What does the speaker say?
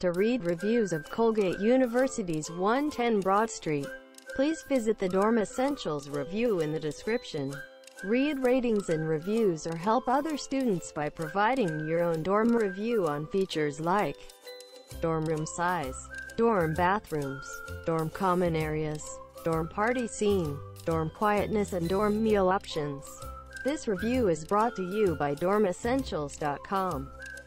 To read reviews of Colgate University's 110 Broad Street, please visit the Dorm Essentials review in the description. Read ratings and reviews or help other students by providing your own dorm review on features like dorm room size, dorm bathrooms, dorm common areas, dorm party scene, dorm quietness and dorm meal options. This review is brought to you by DormEssentials.com,